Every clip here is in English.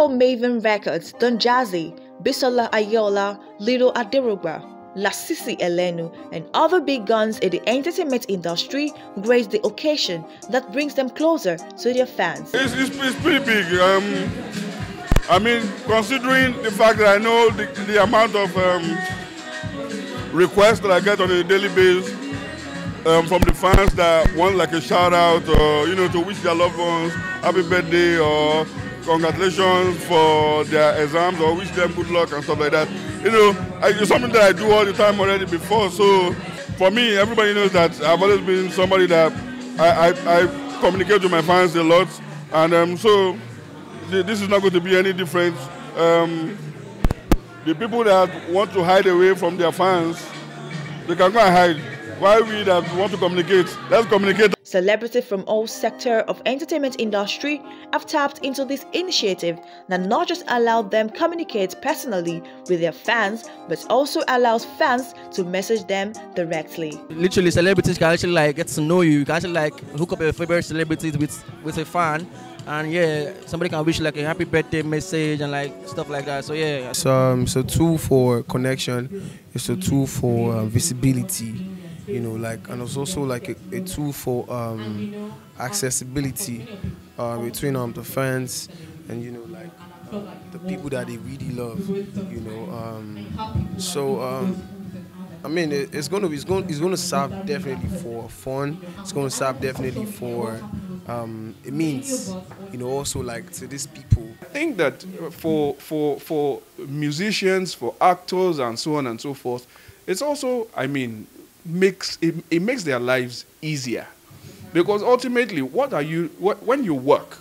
Soul Mavin Records, Don Jazzy, Bisola Aiyeola, Little Adirogba, Lasisi Elenu, and other big guns in the entertainment industry grace the occasion that brings them closer to their fans. It's, it's, it's pretty big. Um, I mean, considering the fact that I know the, the amount of um, requests that I get on a daily basis um, from the fans that want like a shout out or you know to wish their loved ones happy birthday or congratulations for their exams or wish them good luck and stuff like that. You know, I, it's something that I do all the time already before. So for me, everybody knows that I've always been somebody that I, I, I communicate with my fans a lot, and um, so th- this is not going to be any different. Um, the people that want to hide away from their fans, they can go and hide. Why we that want to communicate, let's communicate. Celebrities from all sector of entertainment industry have tapped into this initiative that not just allowed them communicate personally with their fans, but also allows fans to message them directly. literally celebrities can actually like get to know you. You can actually like hook up your favorite celebrities with with a fan, and yeah, somebody can wish like a happy birthday message and like stuff like that. So yeah, It's, um, it's a tool for connection. It's a tool for uh, visibility. You know, like, and it's also like a, a tool for um, accessibility uh, between um, the fans and you know, like the people that they really love. You know, um, so um, I mean, it, it's gonna it's going it's gonna serve definitely for fun. It's gonna serve definitely for um, it means you know also like to these people I think that for for for musicians, for actors, and so on and so forth, it's also, I mean, makes it, it makes their lives easier, because ultimately, what are you what, when you work,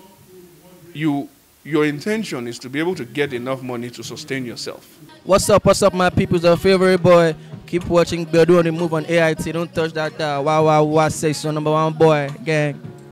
you your intention is to be able to get enough money to sustain yourself. what's up? What's up, my people's your favorite boy. Keep watching Gbedu on the move on AIT. Don't touch that. Uh, wow, wow, wow. So number one boy gang.